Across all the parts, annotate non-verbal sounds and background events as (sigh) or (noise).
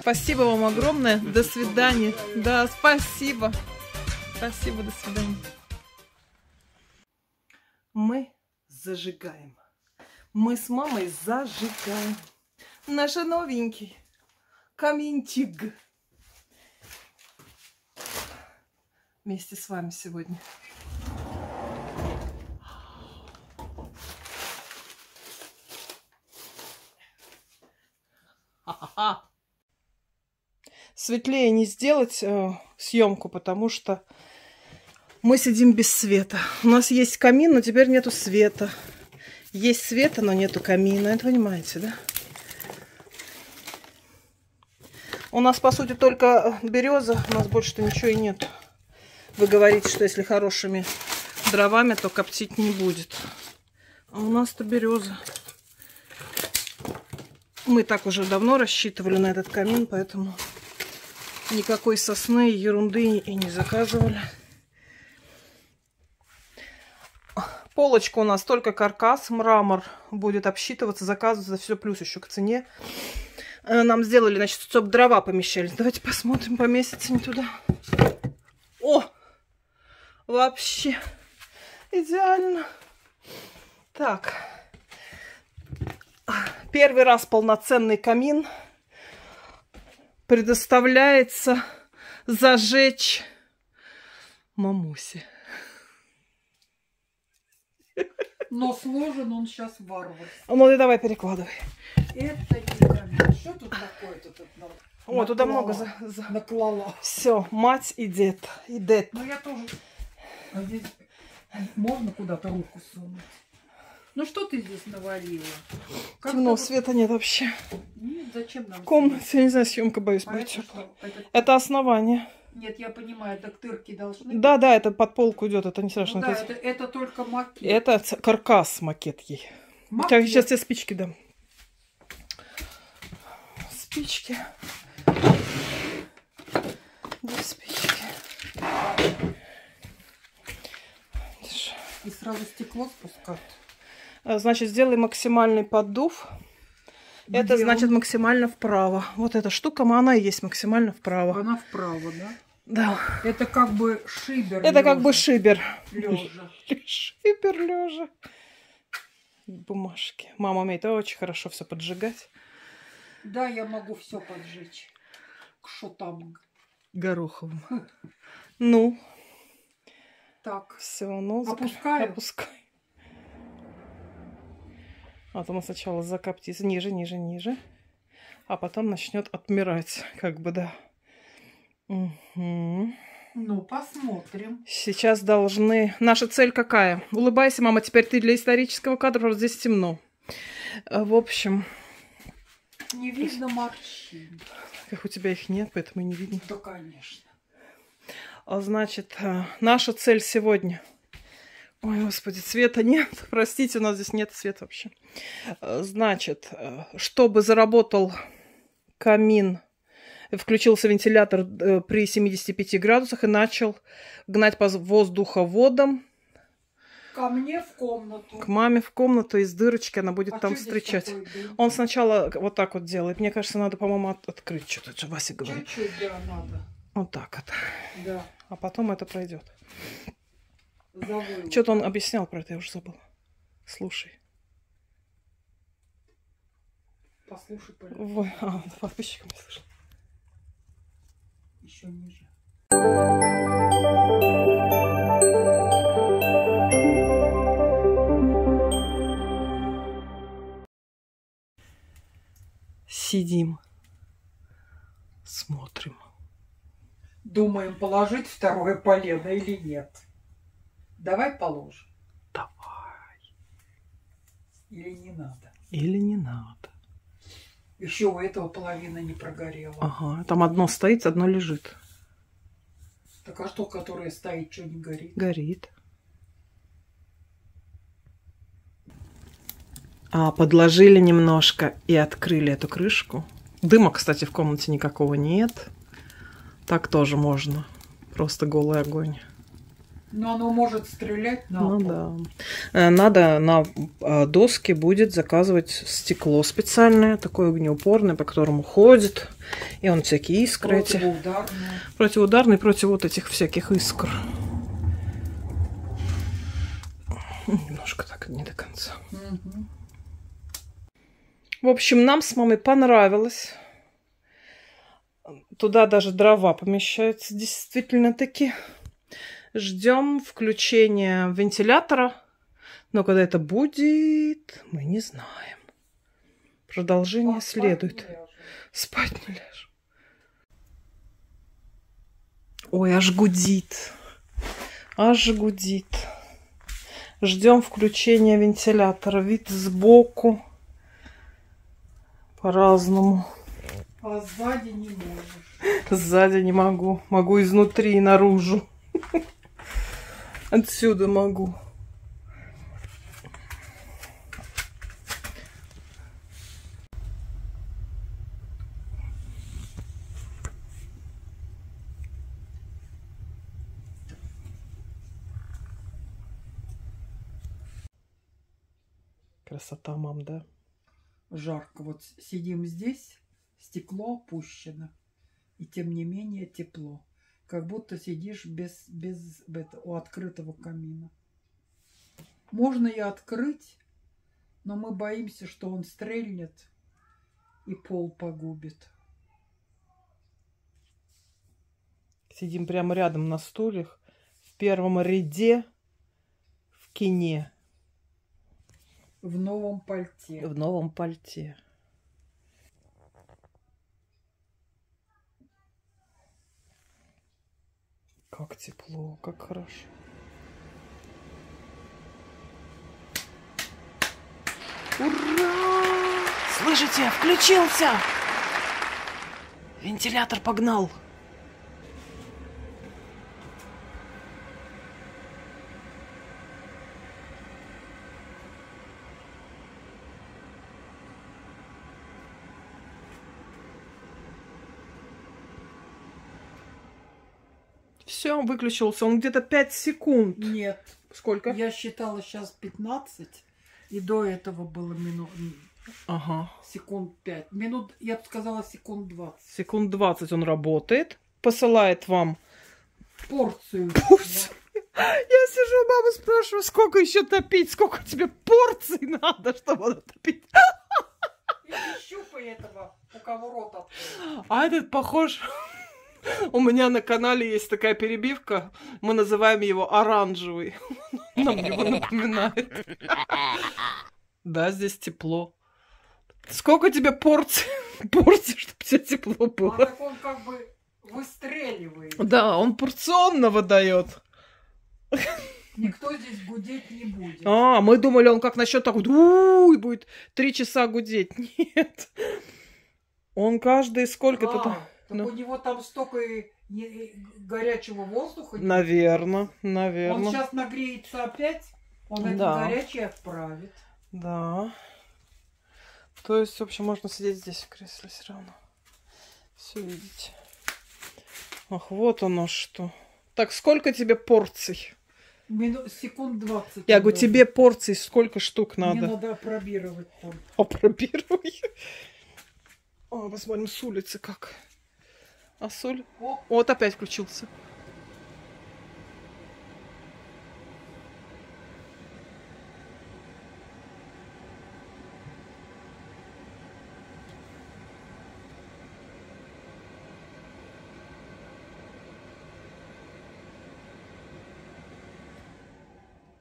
Спасибо вам огромное. До свидания. Да, спасибо. Спасибо, до свидания. Мы зажигаем. Мы с мамой зажигаем. Наш новенький каминчик. Вместе с вами сегодня. Ха-ха-ха светлее не сделать э, съемку, потому что мы сидим без света. У нас есть камин, но теперь нету света. Есть света, но нету камина. Это понимаете, да? У нас, по сути, только береза. У нас больше-то ничего и нет. Вы говорите, что если хорошими дровами, то коптить не будет. А у нас-то береза. Мы так уже давно рассчитывали на этот камин, поэтому никакой сосны, ерунды и не заказывали. Полочка у нас только каркас, мрамор будет обсчитываться, заказываться, все плюс еще к цене. Э, нам сделали, значит, чтобы дрова помещались. Давайте посмотрим, поместится не туда. Вообще идеально. Так. Первый раз полноценный камин предоставляется зажечь мамусе. Но сложен он сейчас варварский. Ну, ты давай перекладывай. Это не камень. Что тут такое-то тут? О, туда много за, за... наклала. Все, мать и дед. И дед. Ну, я тоже... А здесь можно куда-то руку сунуть? Ну что ты здесь навалила? Как Темно, света нет вообще. Нет, зачем нам? Комната, я не знаю, съемка боюсь а будет. Это, это... это основание. Нет, я понимаю, так тырки должны. Да, да, это под полку идет, это не страшно. Ну, да, это, это только макет. Это каркас макет ей. Макет. Сейчас я спички дам. Спички. Две спички. И сразу стекло спускать. Э, значит, сделай максимальный поддув. Где это значит максимально вправо. Вот эта штука, она и есть максимально вправо. Она вправо, да? Да. Это как бы шибер. Это лежа. как бы шибер. Лежа. (laughs) Шибер лежа. Бумажки. Мама умеет очень хорошо все поджигать. Да, я могу все поджечь. Что там? Гороховым. (laughs) Ну. Так. Все, ну, опускаю. Опускай. А то он сначала закоптится ниже, ниже, ниже. А потом начнет отмирать, как бы, да. Угу. Ну, посмотрим. Сейчас должны... Наша цель какая? Улыбайся, мама, теперь ты для исторического кадра, просто здесь темно. Э, в общем... Не видно морщин. Как у тебя их нет, поэтому и не видно. Да, конечно. А значит, э, наша цель сегодня – Ой, господи, света нет. (laughs) Простите, у нас здесь нет света вообще. Э, значит, э, чтобы заработал камин, включился вентилятор при 75 градусах и начал гнать по воздуховодам. Ко мне в комнату. К маме в комнату из дырочки она будет а там встречать. Он сначала вот так вот делает. Мне кажется, надо, по-моему, от открыть что-то, что Вася говорит. Чуть-чуть, да, надо. Вот так вот. Да. А потом это пройдет. Что-то он объяснял про это, я уже забыл. Слушай. Послушай, Ой, а, подписчикам не слышал. Еще ниже. Сидим, смотрим. Думаем, положить второе полено или нет. Давай положим. Давай. Или не надо. Или не надо. Еще у этого половина не прогорела. Ага, там одно стоит, одно лежит. Так а что, которое стоит, что не горит? Горит. А, подложили немножко и открыли эту крышку. Дыма, кстати, в комнате никакого нет. Так тоже можно. Просто голый огонь. Но оно может стрелять на Ну пол. да. Э, Надо на э, доске будет заказывать стекло специальное, такое огнеупорное, по которому ходит. И он всякие искры эти. Противоударное. Противоударный против вот этих всяких искр. Немножко так не до конца. Мгм. В общем, нам с мамой понравилось. Туда даже дрова помещаются действительно таки. Ждем включения вентилятора. Но когда это будет, мы не знаем. Продолжение Поспать следует. Спать не ляжем. Ой, аж гудит. Аж гудит. Ждем включения вентилятора. Вид сбоку. По-разному. А сзади не можешь. Сзади не могу. Могу изнутри и наружу. Отсюда могу. Красота, мам, да? Жарко. Вот сидим здесь, стекло опущено. И тем не менее тепло. Как будто сидишь без, без это, у открытого камина. Можно и открыть, но мы боимся, что он стрельнет и пол погубит. Сидим прямо рядом на стульях, в первом ряде, в кине, В новом пальте. в новом пальте. Как тепло, как хорошо. Ура! Слышите, включился! Вентилятор погнал. Все, выключился. Он где-то 5 секунд. Нет, Сколько? я считала сейчас 15, и до этого было минут, Ага. секунд 5. Минут, я бы сказала, секунд 20. Секунд 20 он работает. Посылает вам. Порцию. Порцию. Я сижу, мама спрашиваю, сколько еще топить, сколько тебе порций надо, чтобы натопить. И не щупай этого, у кого рот открыт. А этот похож... (laughs) У меня на канале есть такая перебивка. Мы называем его оранжевый. (laughs) Нам его напоминает. (laughs) Да, здесь тепло. Сколько тебе порций? Порций, чтобы тебе тепло А было. так он как бы выстреливает. Да, он порционно выдает. Никто здесь гудеть не будет. А, мы думали, он как насчет так вот «У-у-у», и будет три часа гудеть. Нет. Он каждый сколько-то А, там... так ну. у него там столько горячего воздуха. Наверное, Он наверное. сейчас нагреется опять, он это Да. горячее отправит. Да. То есть, в общем, можно сидеть здесь в кресле все равно. Все видите. Ах, вот оно что. Так, сколько тебе порций? Мину... Секунд 20. Я говорю, тебе порций сколько штук Мне надо? надо опробировать там. Опробируй. (laughs) О, посмотрим с улицы как. А соль? О, Вот опять включился.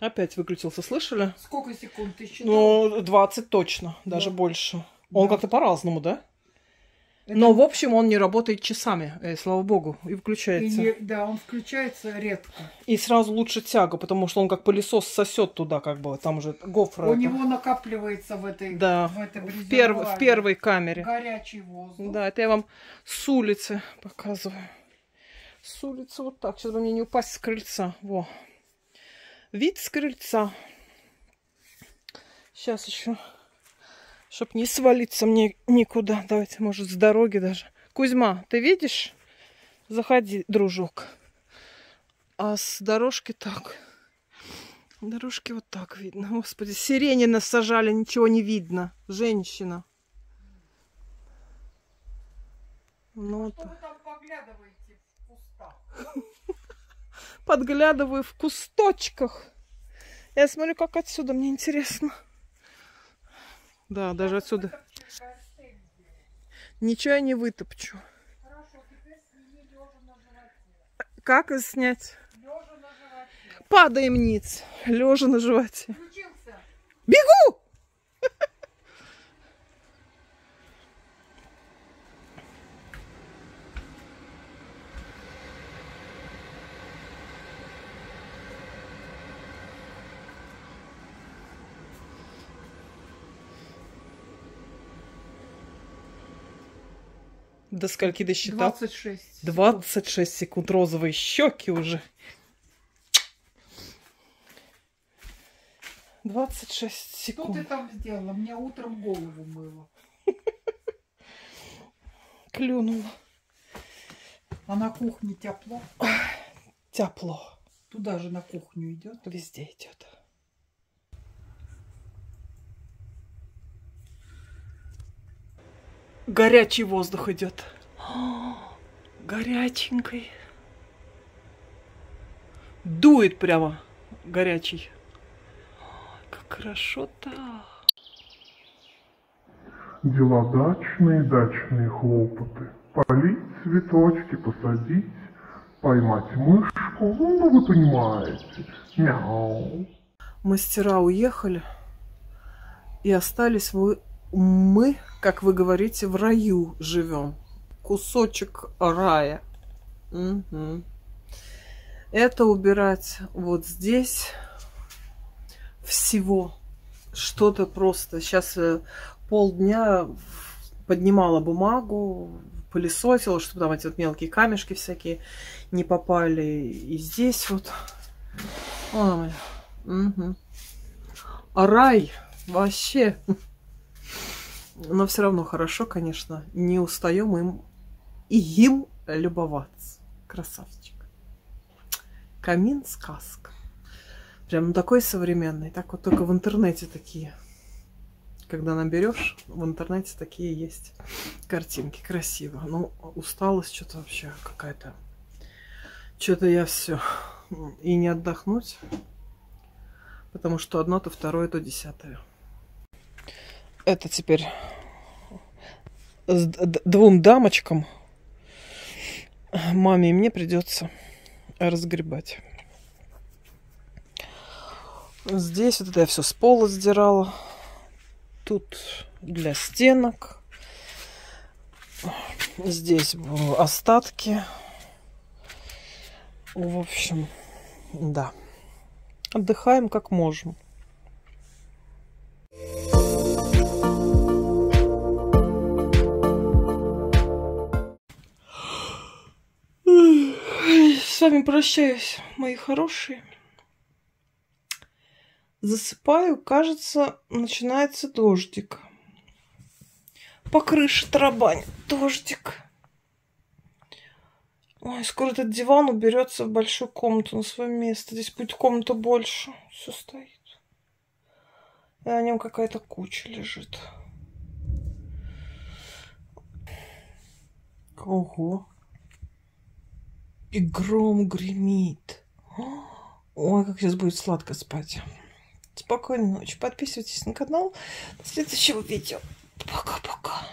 Опять выключился, слышали? сколько секунд ты считал? Ну, 20 точно, даже Да. больше. Он Да. как-то по-разному, да? Это- Но, в общем, он не работает часами, э, слава богу, и и включается. не- Да, он включается редко. И сразу лучше тяга, потому что он как пылесос сосет туда, как бы, там уже гофра. У это. него накапливается в этой, Да, в этом в, перв- в первой камере. горячий воздух. Да, это я вам с улицы показываю. С улицы вот так. Сейчас бы мне не упасть с крыльца. Во. Вид с крыльца. Сейчас еще. Чтоб не свалиться мне никуда. Давайте, может, с дороги даже. Кузьма, ты видишь? Заходи, дружок. А с дорожки так. Дорожки вот так видно. Господи, сирени нас сажали, ничего не видно. Женщина. Ну, Что вы там поглядываете в кустах? (laughs) подглядываю в кусточках. Я смотрю, как отсюда, мне интересно. Да, даже отсюда. Ничего я не вытопчу. Хорошо, теперь сними лежа на животе. Как снять? Лежа на животе. Падаем ниц, лежа на животе. Включился? Бегу! До скольки досчитал? 26. 26 секунд розовые щеки уже. 26 Что ты секунд. там сделала? Мне утром голову мыло. (laughs) Клюнула. А на кухне тепло? Тепло. Туда же на кухню идет. Везде идет. Горячий воздух идет. Горяченький. Дует прямо горячий. Как хорошо-то. Дела дачные, дачные хлопоты. Полить цветочки, посадить, поймать мышку. Ну, вы понимаете. Мяу. Мастера уехали. И остались вы, мы, как вы говорите, в раю живем. Кусочек рая. Мгм. Это убирать вот здесь всего что-то просто. Сейчас полдня в- поднимала бумагу, пылесосила, чтобы там эти вот мелкие камешки всякие не попали. И здесь вот. Ой, мгм. А рай вообще. Но все равно хорошо, конечно. Не устаем им и им любоваться. Красавчик. Камин сказка. Прям такой современный. Так вот только в интернете такие. Когда наберешь, в интернете такие есть картинки. Красиво. Ну, усталость что-то вообще какая-то. Что-то я все. И не отдохнуть. Потому что одно, то второе, то десятое. Это теперь с двум дамочкам, маме и мне придется разгребать. Здесь вот это я все с пола сдирала. Тут для стенок. Здесь остатки. В общем, да. Отдыхаем как можем. С вами прощаюсь, мои хорошие. Засыпаю, кажется, начинается дождик. По крыше тарабань. Дождик. Ой, скоро этот диван уберется в большую комнату на свое место. Здесь будет комната больше. Все стоит. И на нем какая-то куча лежит. Ого. И гром гремит. Ой, как сейчас будет сладко спать. Спокойной ночи. Подписывайтесь на канал. До следующего видео. Пока-пока.